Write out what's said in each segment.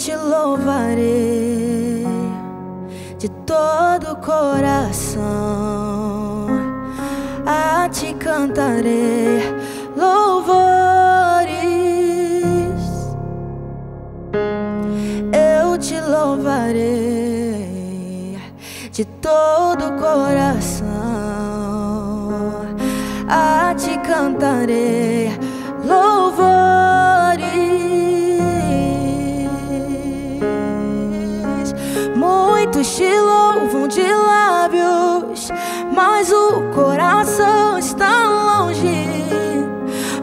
te louvarei de todo o coração, a ti cantarei louvores. Eu te louvarei de todo o coração, a ti cantarei Muitos te louvam de lábios, mas o coração está longe.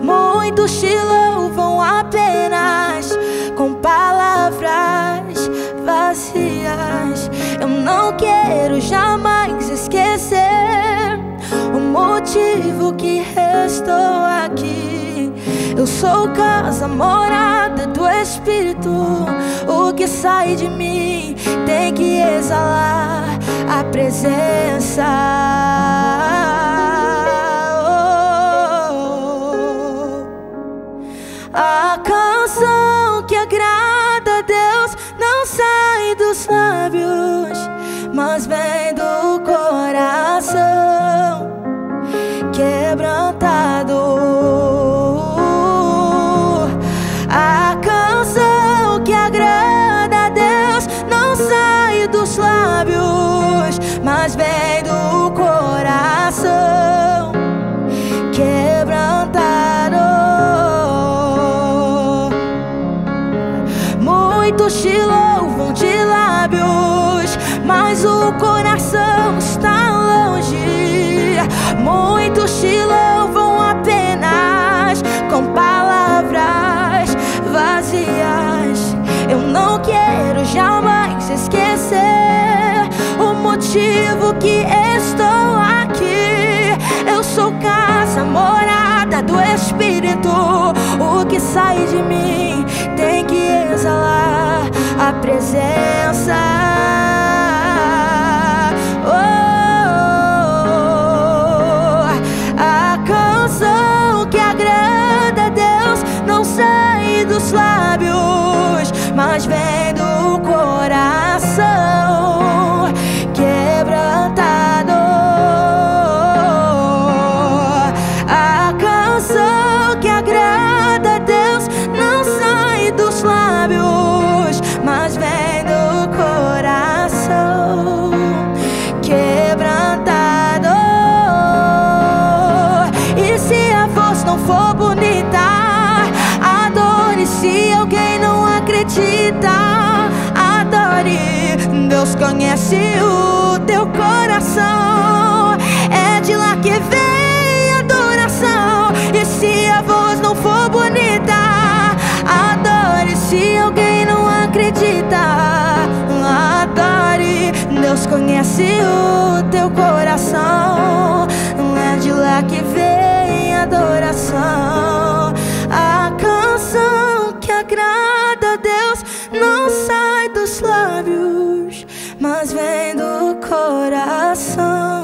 Muitos te louvam apenas com palavras vazias. Eu não quero jamais esquecer o motivo que restou aqui. Eu sou casa, morada do Espírito. O que sai de mim tem que exalar a presença. A canção que agrada a Deus não sai dos lábios, mas vem lábios, mas o coração está longe. Muitos te louvam apenas com palavras vazias. Eu não quero jamais esquecer o motivo que estou aqui. Eu sou casa, morada do Espírito. O que sai de mim tem que exalar a presença. Oh, a canção que agrada a Deus não sai dos lábios, acredita, adore. Deus conhece o teu coração. Não sai dos lábios, mas vem do coração.